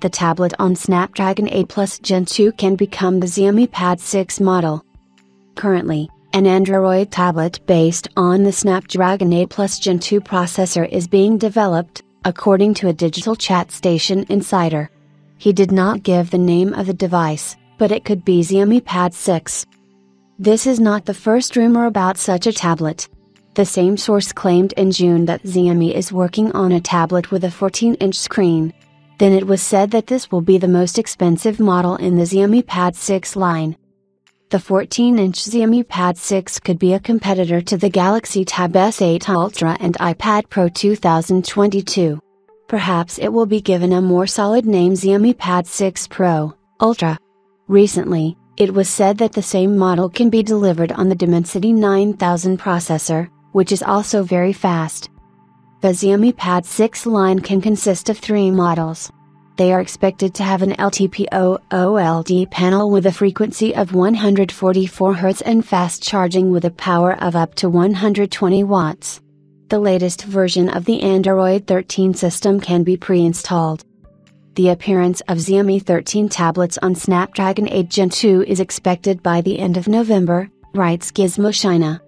the tablet on Snapdragon 8 Plus Gen 2 can become the Xiaomi Pad 6 model. Currently, an Android tablet based on the Snapdragon 8 Plus Gen 2 processor is being developed, according to a digital chat station insider. He did not give the name of the device, but it could be Xiaomi Pad 6. This is not the first rumor about such a tablet. The same source claimed in June that Xiaomi is working on a tablet with a 14 inch screen. Then it was said that this will be the most expensive model in the Xiaomi Pad 6 line. The 14 inch Xiaomi Pad 6 could be a competitor to the Galaxy Tab S8 Ultra and iPad Pro 2022. Perhaps it will be given a more solid name Xiaomi Pad 6 Pro, Ultra. Recently, it was said that the same model can be delivered on the Dimensity 9000 processor, which is also very fast. The Xiaomi Pad 6 line can consist of three models. They are expected to have an LTPO OLED panel with a frequency of 144 Hz and fast charging with a power of up to 120 watts. The latest version of the Android 13 system can be pre-installed. The appearance of Xiaomi 13 tablets on Snapdragon 8 Gen 2 is expected by the end of November, writes Gizmo China.